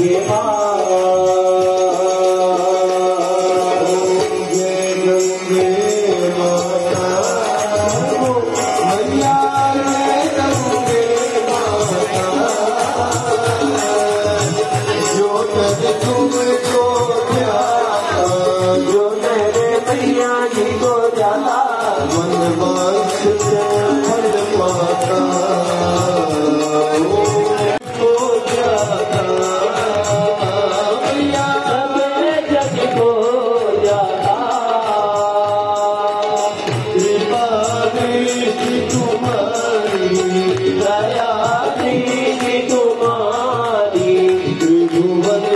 Yeah.